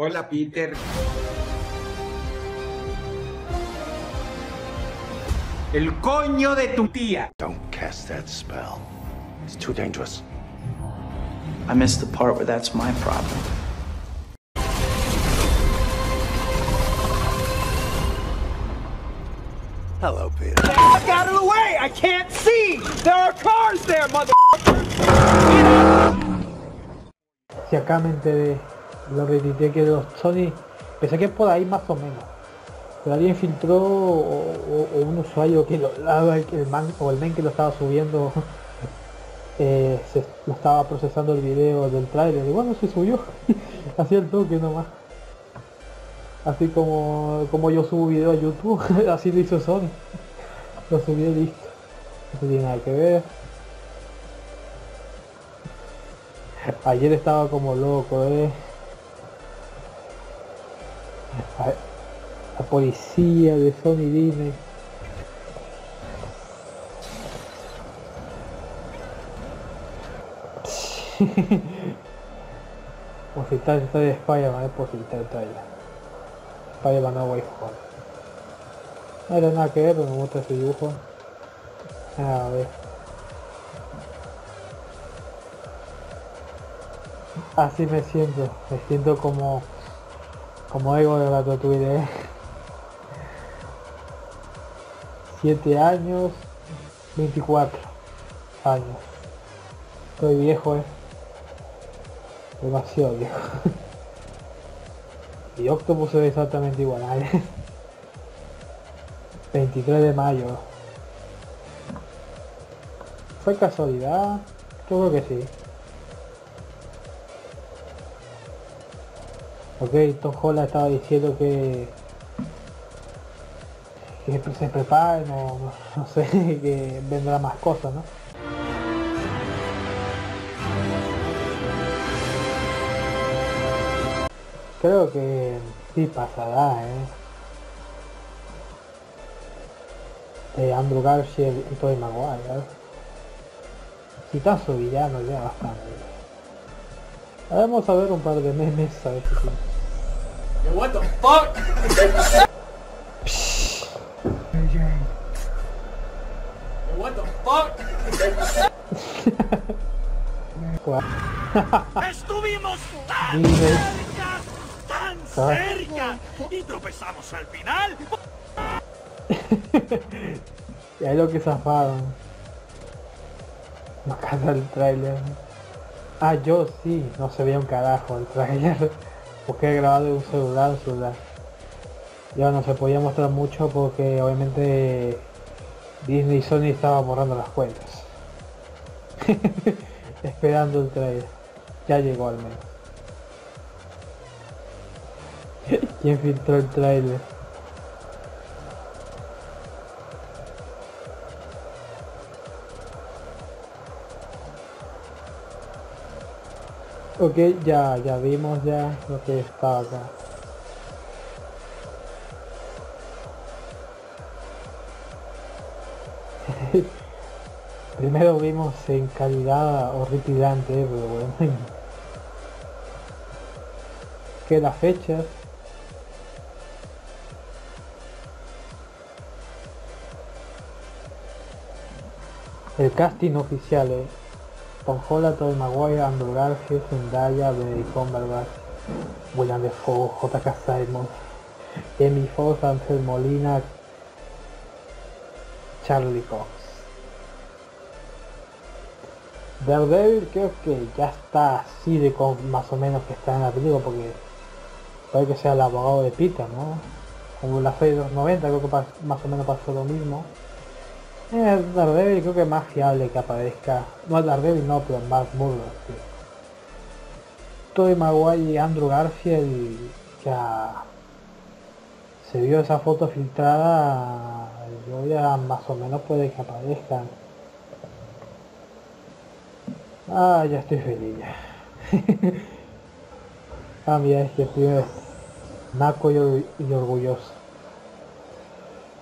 Hola, Peter. El coño de tu tía. Don't cast that spell. It's too dangerous. I missed the part where that's my problem. Hello, Peter. Get out of the way! I can't see! There are cars there, mother. Si acá me enteré, lo retuiteé que los Sony, pensé que por ahí más o menos. Pero alguien filtró o, un usuario que lo el, man o el men que lo estaba subiendo eh, se, lo estaba procesando el video del trailer y bueno se subió hacía el toque nomás así como como yo subo video a youtube así lo hizo Sony lo subí y listo no tiene nada que ver Ayer estaba como loco, eh. La policía de Sony Disney. Positar trailer de Spider-Man, es positar. Spider-Man No Way. No era nada que ver, pero me gusta ese dibujo. A ver. Así me siento, me siento como como ego de la Twitter. 7 años, 24 años. Estoy viejo, eh. Demasiado viejo. Y Octopus es exactamente igual. ¿eh? 23 de mayo. ¿Fue casualidad? Yo creo que sí. Ok, Tom Holland estaba diciendo que, que se preparen o no, sé, que vendrá más cosas, ¿no? Creo que sí pasará, ¿eh? De Andrew Garfield y Tobey Maguire. Si tan su villano ya bastante. Vamos a ver un par de memes a ver si. What the fuck? What the fuck? Estuvimos tan cerca, tan Ah. cerca y tropezamos al final. Y ahí lo que zafaron. No casa el trailer. Ah, yo sí, no se veía un carajo el trailer. Porque he grabado de un celular, un celular. Ya no se podía mostrar mucho porque obviamente Disney y Sony estaban borrando las cuentas. Esperando el trailer. Ya llegó al menos. ¿Quién filtró el trailer? Ok, ya, ya vimos ya lo que está acá. Primero vimos en calidad horripilante, pero bueno. Que las fechas. El casting oficial, eh. Holland, Tobey Maguire, Andrew Garfield, Zendaya, Benedict Cumberbatch, William Defoe, J.K. Simon, Amy Fox, Ángel Molina, Charlie Cox. Daredevil creo que ya está así de con más o menos que está en la película porque puede que sea el abogado de Peter, ¿no? Como en la serie de los 90 creo que más o menos pasó lo mismo. Eh, Daredevil creo que es más fiable que aparezca. No Daredevil no, pero Matt Murdock. Sí. Maguire y Andrew Garfield ya se vio esa foto filtrada. Yo ya más o menos puede que aparezcan. Ah, ya estoy feliz ah, mira, este pibe naco y orgulloso.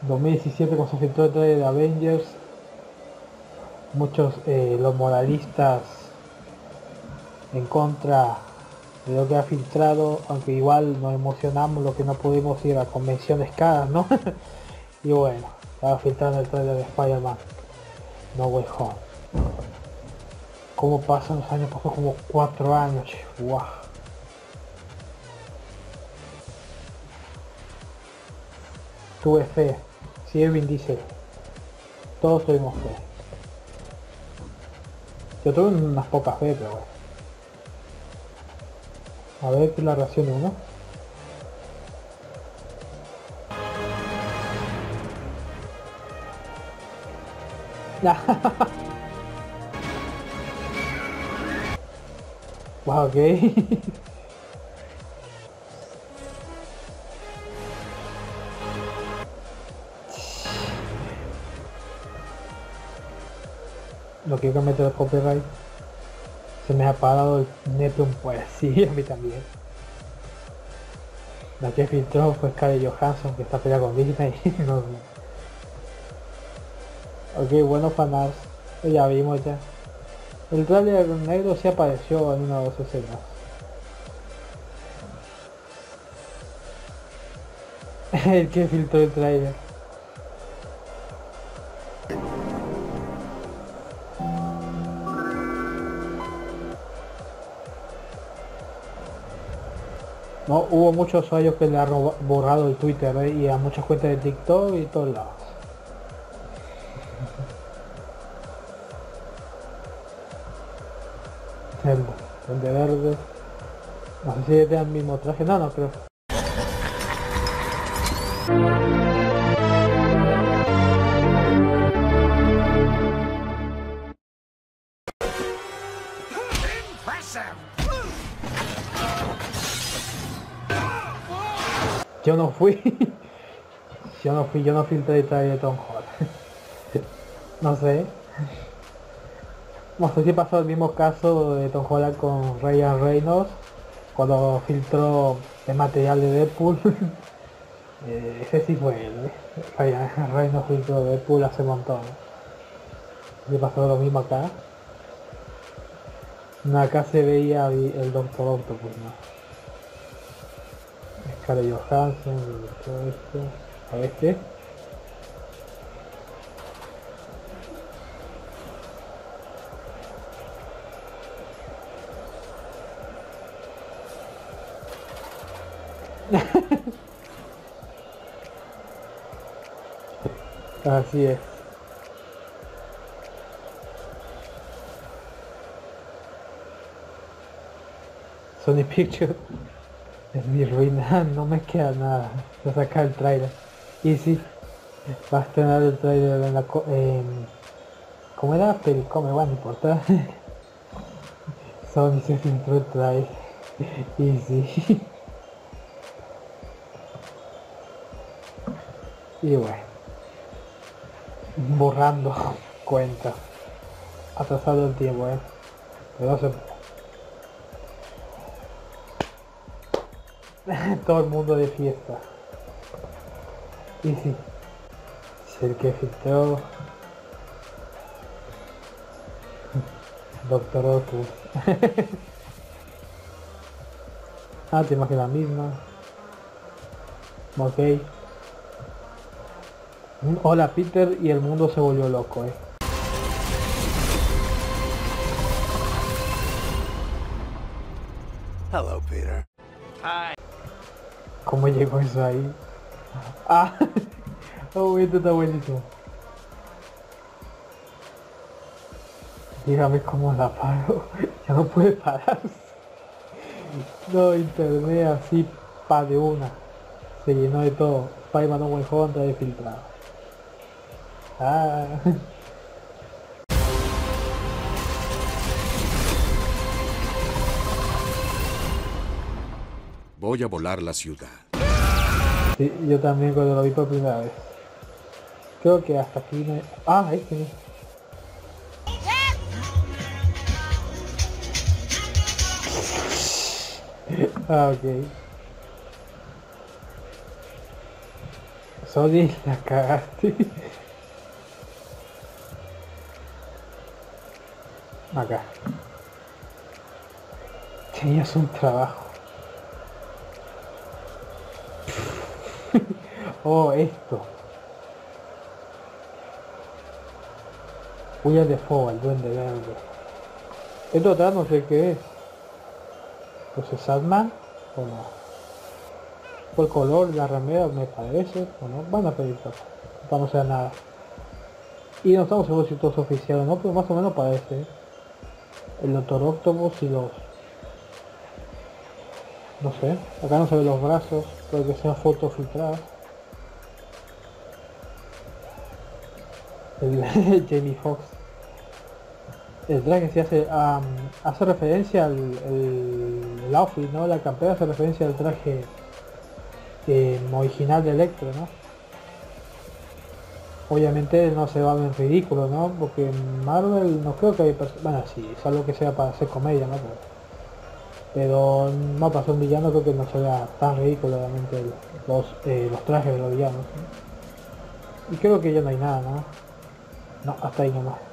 2017 cuando se filtró el trailer de Avengers muchos eh, los moralistas en contra Creo que ha filtrado, aunque igual nos emocionamos lo que no pudimos ir a convenciones caras, ¿no? y bueno, estaba filtrando el trailer de Spider-Man. No Way Home. ¿Cómo pasan los años? Pasó como cuatro años. Wow. Tuve fe. Si Evin dice. Todos tuvimos fe. Yo tuve unas pocas fe, pero bueno. A ver qué es la ración 1. wow, ok. Lo quiero meter el copyright. Se me ha parado el Neptune, pues sí, a mí también. La que filtró fue Scarlett Johansson, que está peleando con Disney. no, ok, bueno fanarts. Ya vimos ya. El trailer negro sí apareció en una o dos escenas. el que filtró el trailer. No, hubo muchos usuarios que le han borrado el Twitter ¿eh? y a muchas cuentas de TikTok y todos lados. El, el de verde. No sé si es del mismo traje, no, no creo. Yo no fui. yo no fui, yo no filtré el trailer de Tom Holland. no sé. No sé si pasó el mismo caso de Tom Holland con Ryan Reynolds cuando filtró el material de Deadpool. Eh, ese sí fue él. ¿eh? Ryan Reynolds filtró Deadpool hace un montón. ¿Le pasó lo mismo acá? Acá se veía el Doctor Octopus, ¿no? Scarlett Johansson y todo esto. A qué. Así es. Sony Pictures es mi ruina, no me queda nada de sacar el trailer. Y sí, va a estrenar el trailer en la... co- En, ¿Cómo era? Pericome, bueno, no importa. Sony se filtró el trailer. Y sí. Y bueno. Borrando cuenta. Atrasado el tiempo, eh. Pero no se todo el mundo de fiesta. Y sí, es el que filtró Doctor Octopus. ah, te imaginas la misma. Ok. Mm, Hola Peter y el mundo se volvió loco, eh. Hello, Peter. ¿Cómo llegó eso ahí? Ah, oh, esto está buenísimo. Dígame cómo la paro. Ya no puede pararse. No, internet así pa de una. Se llenó de todo. Spider-Man No Way Home trae filtrado. Ah. Voy a volar la ciudad. Sí, yo también cuando lo vi por primera vez. Creo que hasta aquí no hay... Ah, este. Ah, ok. Sony, la cagaste. Acá. es un trabajo. oh, esto. William de fuego, el duende verde. Esto atrás no sé qué es. Pues es Sandman o no. Por el color la remera me parece, o no. Van a pedir No a hacer nada. Y no estamos seguros si todo es oficial o no, pero más o menos parece. El Doctor Octopus y los... No sé, acá no se ven los brazos, puede que sean fotos filtradas. El Jamie Foxx. El traje se hace, hace referencia al el, outfit, ¿no? La campera hace referencia al traje eh, original de Electro, ¿no? obviamente no se va a ver ridículo, ¿no? Porque en Marvel no creo que hay bueno sí, es algo que sea para hacer comedia, ¿no? No para ser un villano creo que no se vea tan ridículo realmente los, eh, los trajes de los villanos. Y creo que ya no hay nada, ¿no? No, hasta ahí nomás.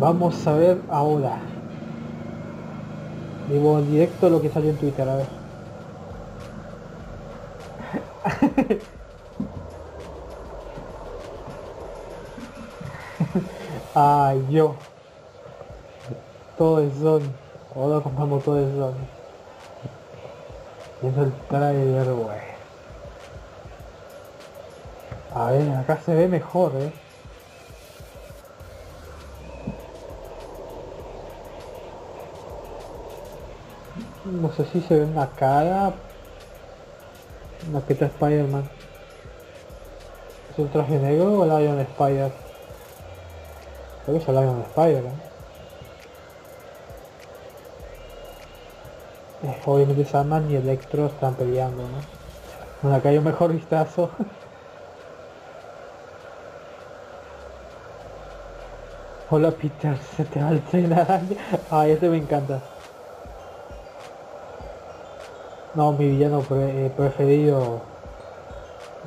Vamos a ver ahora. Vivo en directo lo que salió en Twitter, a ver. Ay, yo. Todo es son. Ahora compramos todo es son. Viendo el trailer, wey. A ver, acá se ve mejor, eh. No sé si se ve una cara. Una está Spider-Man. ¿Es un traje negro o el Iron Spider? Creo que es el Iron Spider, ¿eh? obviamente Sandman y Electro están peleando, ¿no? Bueno, acá hay un mejor vistazo. Hola Peter, se te va el tren araña. Ay, este me encanta. No, mi villano eh, preferido,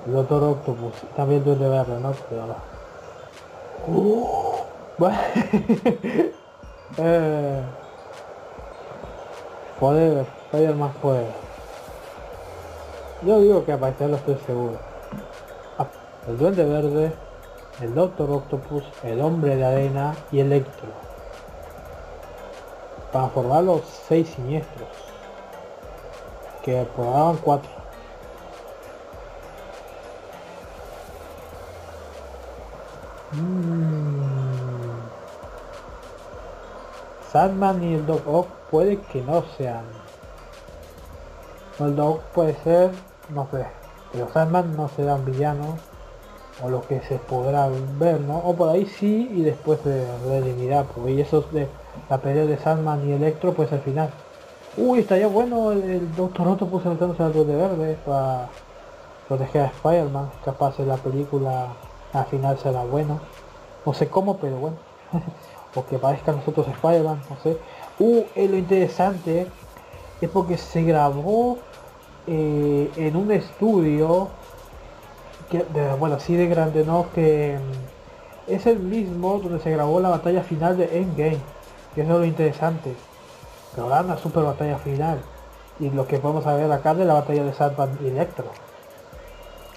el Doctor Octopus, también Duende Verde, ¿no? Pero no. Uh, bueno. eh, poder, más poder. Yo digo que aparecerlo estoy seguro. Ah, el Duende Verde, el Doctor Octopus, el Hombre de Arena y Electro. Para formar los seis siniestros que probaban cuatro. Mm. Sandman y el Dog Ock puede que no sean. El Dog puede ser, no sé, pero Sandman no será un villano o lo que se podrá ver, ¿no? O por ahí sí y después de redimirá, porque eso de la pelea de Sandman y Electro pues al final. Uy, estaría bueno el, Doctor Octopus saltándose al de verde para proteger a Spider-Man. Capaz en la película al final será bueno. No sé cómo, pero bueno. o que parezca a nosotros Spider-Man, no sé. Uh, eh, lo interesante es porque se grabó eh, en un estudio que, bueno, así de grande, ¿no? Que mm, es el mismo donde se grabó la batalla final de Endgame. Que eso es lo interesante ahora una super batalla final. Y lo que podemos ver acá de la batalla de Sandman y Electro.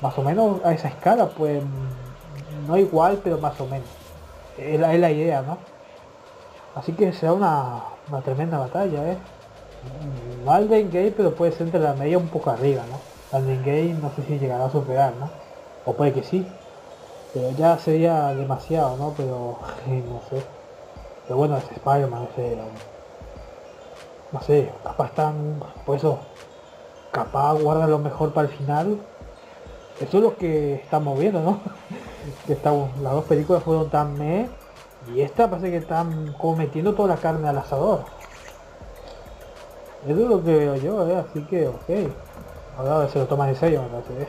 Más o menos a esa escala, pues no igual, pero más o menos. Es la, idea, ¿no? Así que será una, tremenda batalla, ¿eh? Mal de Game, pero puede ser entre la media un poco arriba, ¿no? de Game no sé si llegará a superar, ¿no? O puede que sí. Pero ya sería demasiado, ¿no? Pero no sé. Pero bueno, es Spider-Man, ese no sé, capaz están, por eso, capaz guardan lo mejor para el final. Eso es lo que estamos viendo, ¿no? que estamos, las dos películas fueron tan me y esta parece que están como metiendo toda la carne al asador. Eso es lo que veo yo, ¿eh? así que ok. Ahora se lo toman en serio, me parece. ¿eh?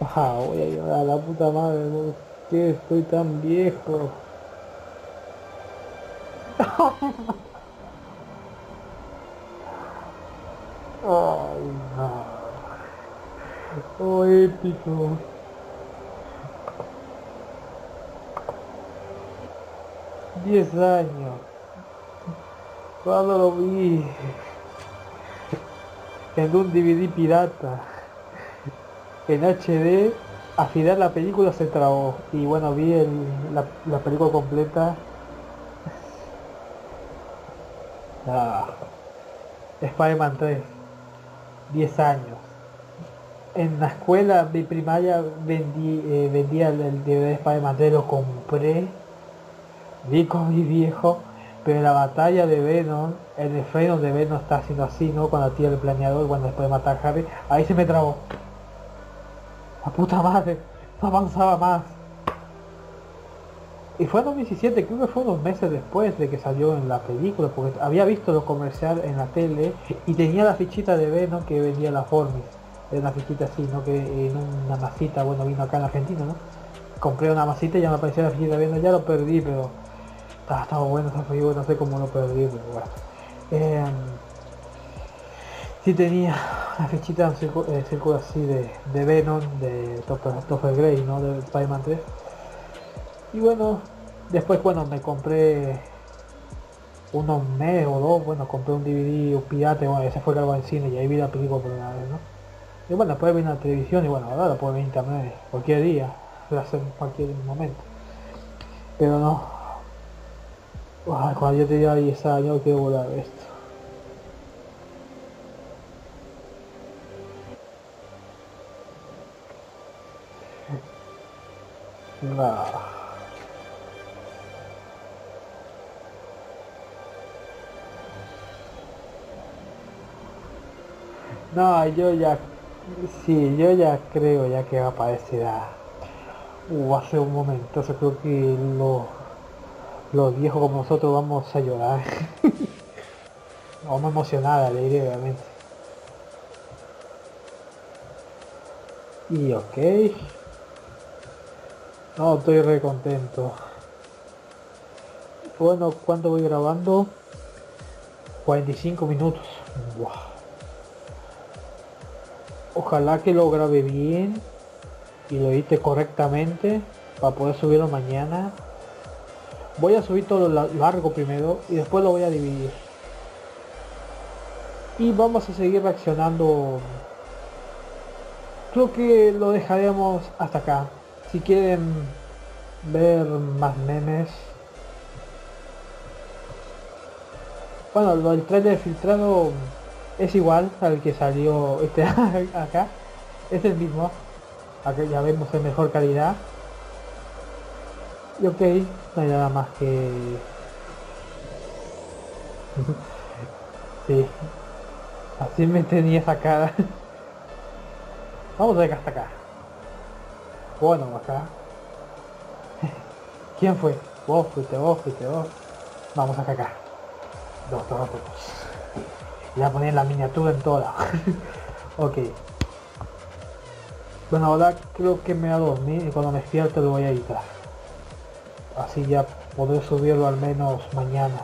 Ah, voy a llorar, la puta madre, ¿por qué estoy tan viejo? Ay, no. Oh, épico. Diez años. Cuando lo vi en un DVD pirata en HD al final la película se trabó. Y bueno vi el- la, la película completa. Ah, Spider-Man 3 10 años. En la escuela de primaria vendí, eh, vendía el, el DVD de Spider-Man 3 lo compré. Vi con mi viejo. Pero la batalla de Venom en el freno de Venom está haciendo así no cuando tira el planeador cuando después de matar a Harry ahí se me trabó la puta madre, no avanzaba más. Y fue en 2017, creo que fue unos meses después de que salió en la película, porque había visto los comercial en la tele y tenía la fichita de Venom que vendía la Formis. Era una fichita así, ¿no? Que en una masita, bueno, vino acá en Argentina, ¿no? Compré una masita y ya me apareció la fichita de Venom, ya lo perdí, pero estaba, estaba bueno ese juego, no sé cómo lo perdí, pero bueno. Em, sí tenía una fichita en círculo, eh, círculo así de, de Venom, de Topher, Grey, ¿no? De Spider-Man 3. Y bueno, después bueno me compré unos meses o dos, bueno, compré un DVD, un pirate, bueno, ese fue algo en cine y ahí vi la película por ¿no? Y bueno, después vi en la televisión y bueno, ahora lo puedo ver en internet, cualquier día, hace en cualquier momento. Pero no. Cuando yo tenía 10 años quiero volver a ver esto. No. No, yo ya, sí, yo ya creo ya que aparecerá. Uh, hace un momento, yo creo que los, los viejos como nosotros vamos a llorar. vamos a emocionar, alegre, obviamente. Y ok. No, estoy re contento. Bueno, ¿cuánto voy grabando? 45 minutos. Ojalá que lo grabe bien y lo edite correctamente para poder subirlo mañana. Voy a subir todo lo largo primero y después lo voy a dividir. Y vamos a seguir reaccionando. Creo que lo dejaremos hasta acá. Si quieren ver más memes. Bueno, lo del trailer filtrado es igual al que salió este acá. Es el mismo. Acá ya vemos en mejor calidad. Y ok, no hay nada más que... sí. Así me tenía esa cara. Vamos a ver hasta acá. Bueno, acá. ¿Quién fue? Vos fuiste, vos fuiste, vos. Vamos acá acá. Dos, dos, dos. Voy a poner la miniatura en toda. ok. Bueno, ahora creo que me voy a dormir y cuando me despierto lo voy a editar. Así ya podré subirlo al menos mañana.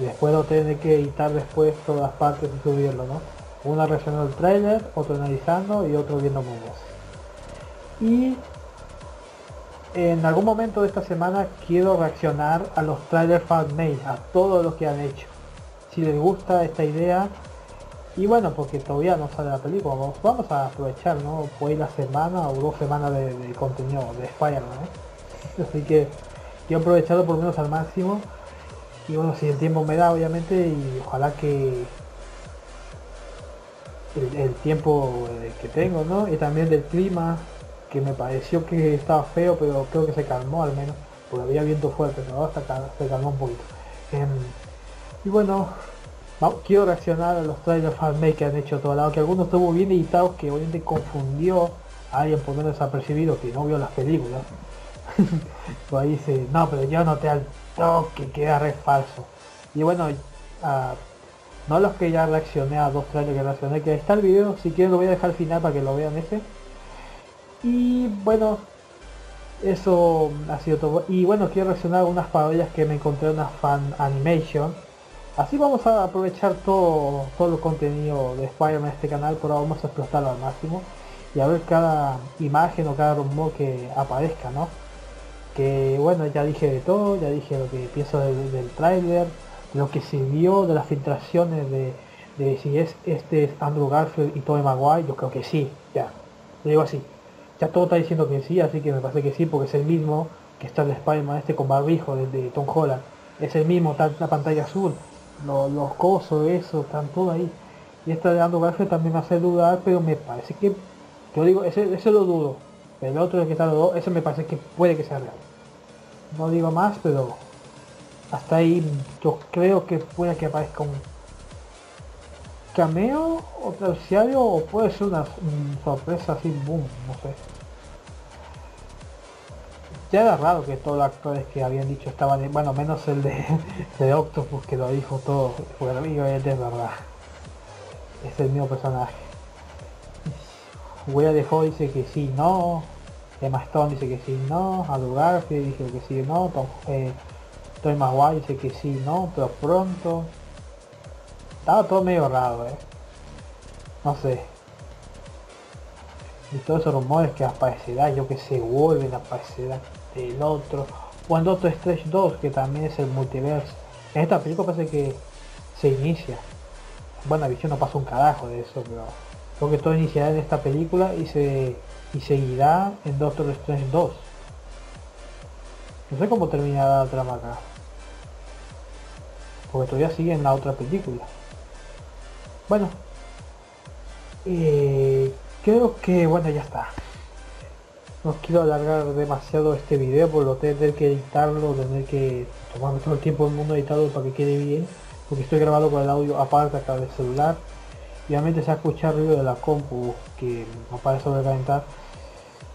Y después lo tendré que editar después todas las partes y subirlo, ¿no? Una reaccionando el trailer, otro analizando y otro viendo memes. Y en algún momento de esta semana quiero reaccionar a los trailers fanmade, a todos los que han hecho. Si les gusta esta idea, y bueno, porque todavía no sale la película, vamos, a aprovechar, ¿no? Fue la semana o dos semanas de, contenido de Spider-Man. Así que quiero aprovecharlo por lo menos al máximo. Y bueno, si el tiempo me da, obviamente, y ojalá que el, el tiempo eh, que tengo, ¿no? Y también del clima, que me pareció que estaba feo, pero creo que se calmó al menos, porque había viento fuerte, pero ahora se cal- se calmó un poquito. Em, y bueno, quiero reaccionar a los trailers fanmade que han hecho todo lado, que algunos estuvo bien editados, que obviamente confundió a alguien por menos desapercibido que no vio las películas. Por ahí dice, no, pero yo noté al toque, queda re falso. Y bueno, no los que ya reaccioné a dos trailers que reaccioné, que está el video, si quieren lo voy a dejar al final para que lo vean ese. Y bueno, eso ha sido todo. Y bueno, quiero reaccionar a unas parodias que me encontré en una fan animation. Así vamos a aprovechar todo, todo el contenido de Spider-Man en este canal, pero vamos a explotarlo al máximo. Y a ver cada imagen o cada rumor que aparezca, ¿no? Que bueno, ya dije de todo, ya dije lo que pienso del, del tráiler, lo que se vio de las filtraciones de, de si es este es Andrew Garfield y Tobey Maguire, yo creo que sí, ya, lo digo así. Ya todo está diciendo que sí, así que me parece que sí, porque es el mismo que está el Spider-Man este con barbijo desde Tom Holland. Es el mismo, está la pantalla azul. Los, los cosos, eso, están todo ahí. Y esta de Andrew Garfield también me hace dudar, pero me parece que, yo digo, ese, ese lo dudo. El otro, el que está los dos, ese me parece que puede que sea real. No digo más, pero hasta ahí yo creo que puede que aparezca un cameo o terciario o puede ser una sorpresa así, boom, no sé. Ya era raro que todos los actores que habían dicho estaban, en- bueno, menos el de, de Octopus que lo dijo todo, porque digo, es de verdad. Es el mismo personaje. Wea de dice que sí, no. Emma Stone dice que sí, no. Andrew Garfield dice que sí, no. Tom, eh, Tobey Maguire dice que sí, no, pero pronto. Estaba todo medio raro, eh. No sé. Y todos esos rumores que aparecerá, yo que se vuelven a aparecerá del otro. O en Doctor Strange 2, que también es el multiverso. En esta película parece que se inicia. Bueno, visión no pasa un carajo de eso, pero creo que todo iniciará en esta película y se y seguirá en Doctor Strange 2. No sé cómo terminará la trama acá. Porque todavía sigue en la otra película. Bueno. eh, creo que bueno ya está. No quiero alargar demasiado este video por lo tener que editarlo, tener que tomarme todo el tiempo del mundo editarlo para que quede bien. Porque estoy grabando con el audio aparte acá del celular. Y obviamente se va a escuchar ruido de la compu que no para sobrecalentar.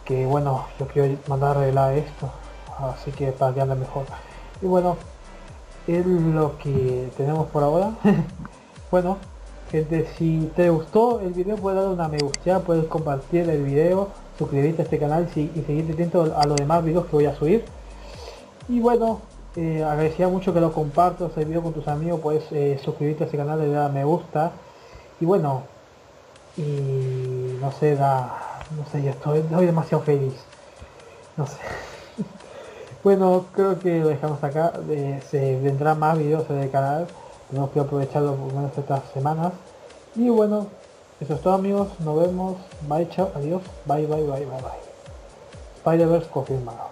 Que bueno, yo quiero mandar a arreglar esto. Así que para que ande mejor. Y bueno, es lo que tenemos por ahora. bueno, gente, si te gustó el video puedes dar una me gusta, puedes compartir el video, suscribirte a este canal y, y seguirte atento a los demás videos que voy a subir. Y bueno, eh, agradecería mucho que lo compartas el video con tus amigos, puedes eh, suscribirte a este canal, le da me gusta. Y bueno, y no sé, da, no sé, yo estoy, estoy demasiado feliz. No sé. Bueno, creo que lo dejamos acá. eh, se vendrán más videos en el canal. Tenemos que aprovecharlo por menos estas semanas. Y bueno, eso es todo amigos. Nos vemos. Bye, chao, adiós. Bye, bye, bye, bye, bye. Spider-Verse confirmado.